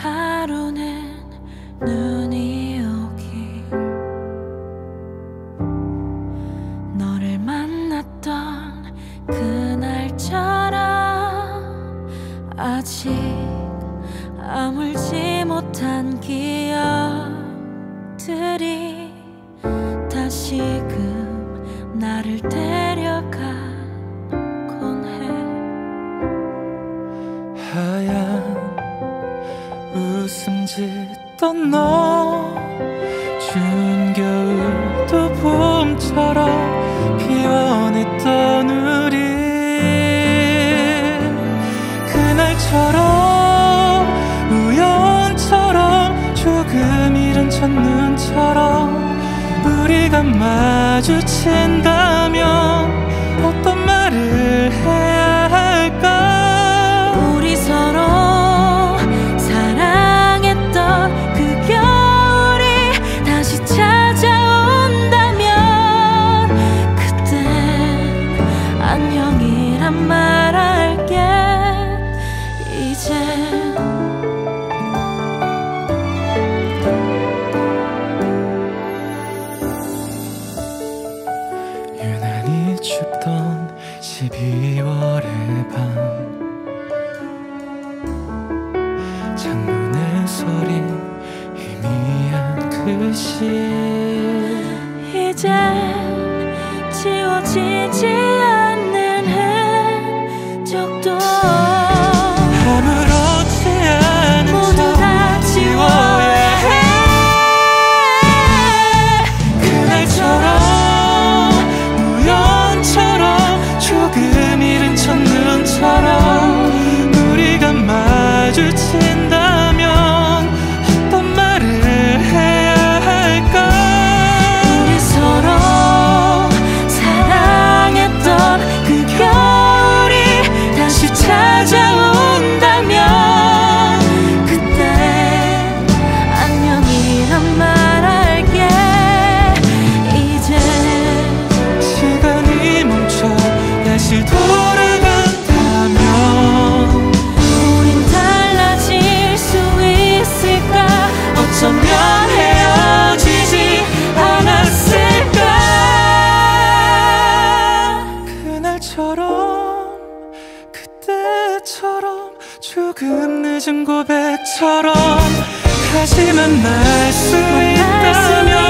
하루는 눈이 오길 너를 만났던 그날처럼 아직 아물지 못한 기억들이 다시금 나를 데려가 짓던 너 추운 겨울도 봄처럼 피어냈던 우리. 그날처럼 우연처럼 조금 잃은 첫눈처럼 우리가 마주친다면 12월의 밤. 창문에 서린 희미한 글씨. 이제 지워지지 않는 다시 돌아간다면 우린 달라질 수 있을까? 어쩌면 헤어지지 않았을까? 그날처럼 그때처럼 조금 늦은 고백처럼 다시 만날 수 만날 수 있다면